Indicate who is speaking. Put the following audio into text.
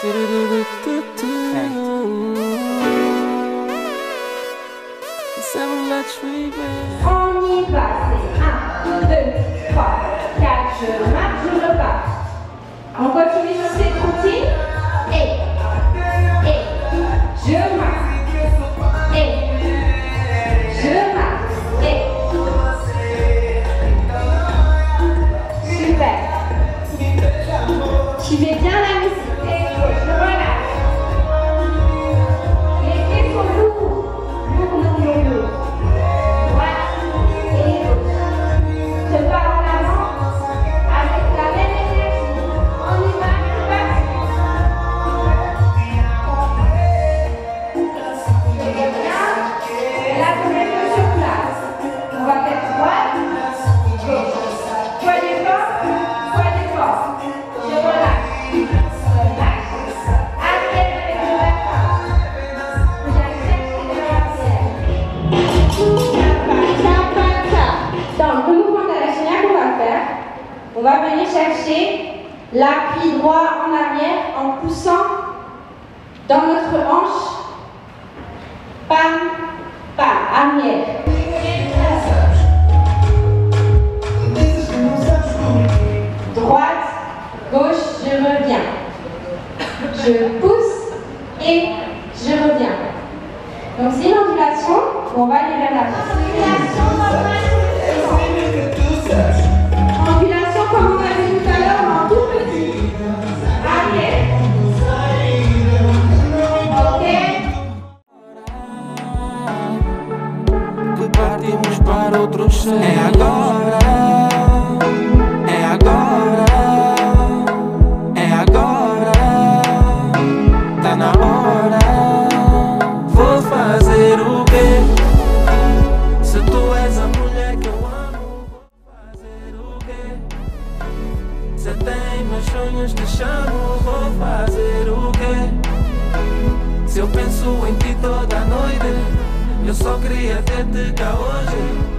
Speaker 1: On y va, c'est 1, 2, 3, 4, je marche, je repars. On continue sur cette routine? Et, et, je marche. Et, je marche. Et. Super. Tu mets bien la va venir chercher l'appui droit en arrière en poussant dans notre hanche. Pam, pam, arrière. Droite, gauche, je reviens. Je pousse et je reviens. Donc c'est une ondulation
Speaker 2: É agora, é agora, é agora, tá na hora. Vou fazer o quê? Se tu és a mulher que eu amo, vou fazer o quê? Se tem meus sonhos, te chamo, vou fazer o quê? Se eu penso em ti toda noite, eu só queria ter-te cá hoje.